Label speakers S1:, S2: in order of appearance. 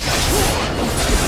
S1: Let's go.